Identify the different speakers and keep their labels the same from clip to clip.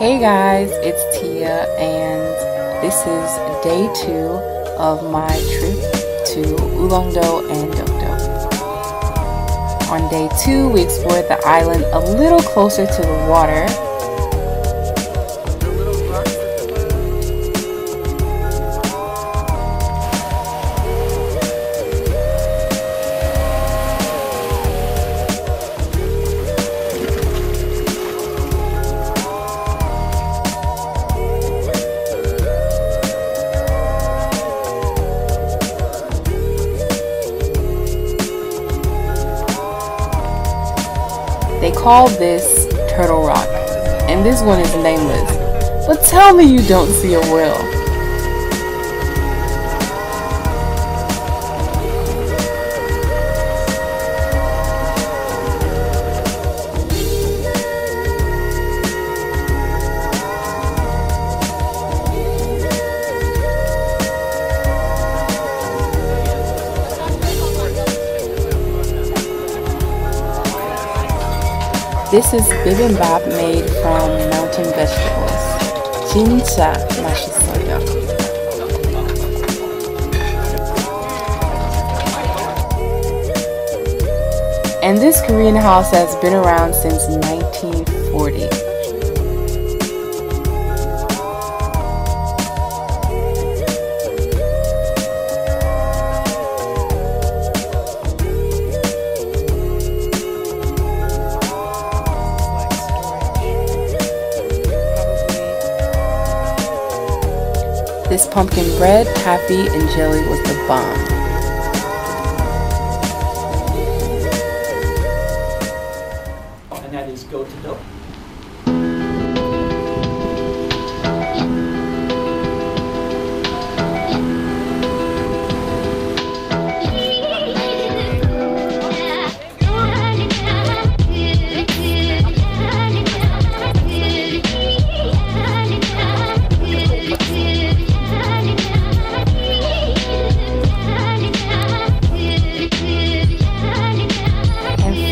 Speaker 1: Hey guys, it's Tia, and this is day two of my trip to Ulleungdo and Dokdo. On day two, we explored the island a little closer to the water They call this Turtle Rock, and this one is nameless. But tell me you don't see a whale. This is bibimbap made from mountain vegetables. Jincha mashisoya. And this Korean house has been around since 1940. This pumpkin bread, taffy, and jelly was the bomb.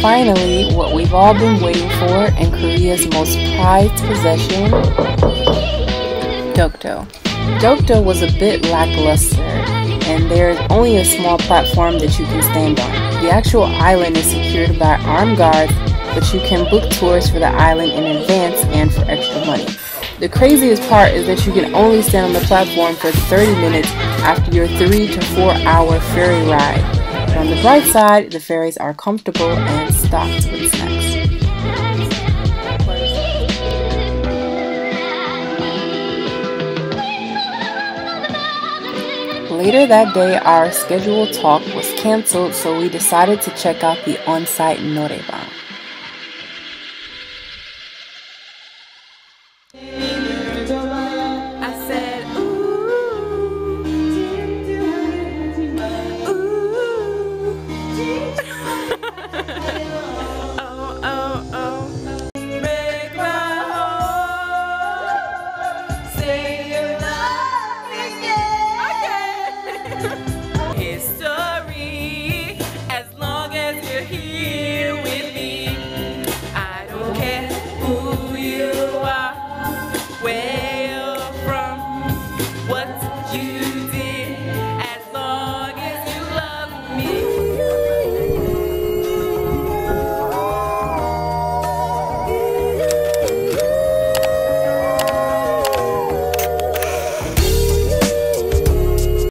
Speaker 1: Finally, what we've all been waiting for and Korea's most prized possession, Dokdo. Dokdo was a bit lackluster, and there's only a small platform that you can stand on. The actual island is secured by armed guards, but you can book tours for the island in advance and for extra money. The craziest part is that you can only stand on the platform for 30 minutes after your 3 to 4 hour ferry ride. On the bright side, the ferries are comfortable and stocked with snacks. Later that day, our scheduled talk was canceled, so we decided to check out the on site Noraebang.